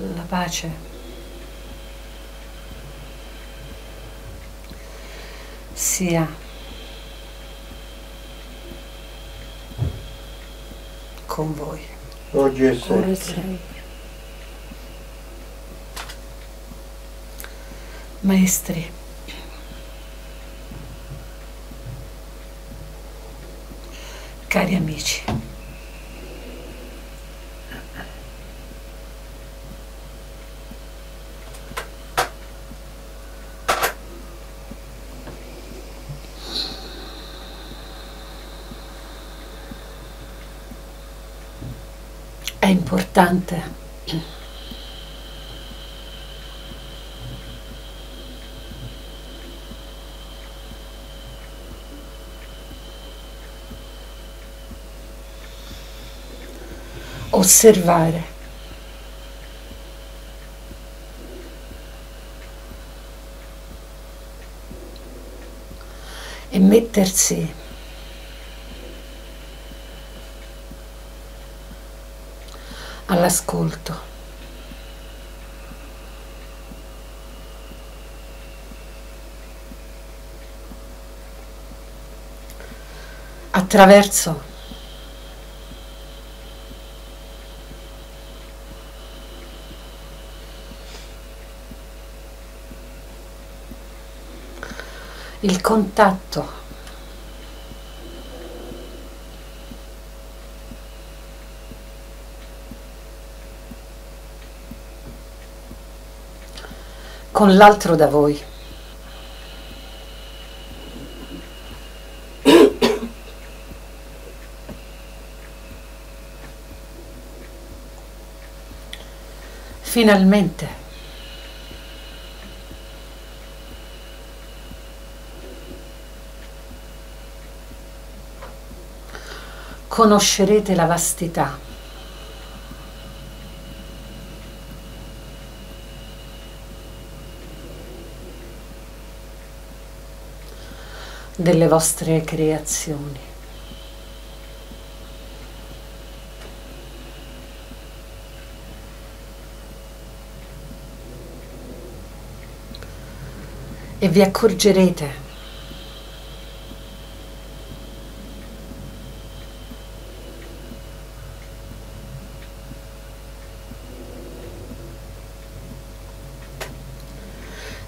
la pace sia con voi. oggi sempre. sempre. Maestri, cari amici, è importante. Osservare. E mettersi all'ascolto. Attraverso il contatto con l'altro da voi. Finalmente conoscerete la vastità delle vostre creazioni. E vi accorgerete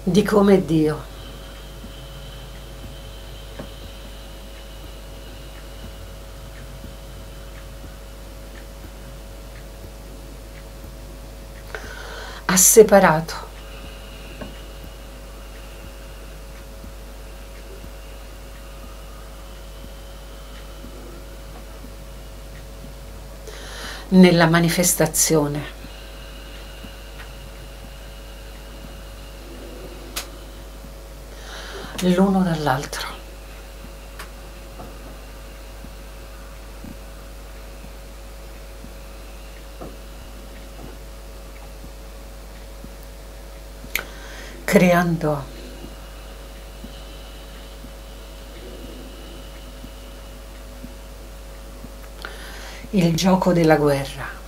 di come Dio ha separato nella manifestazione l'uno dall'altro. Creando il gioco della guerra.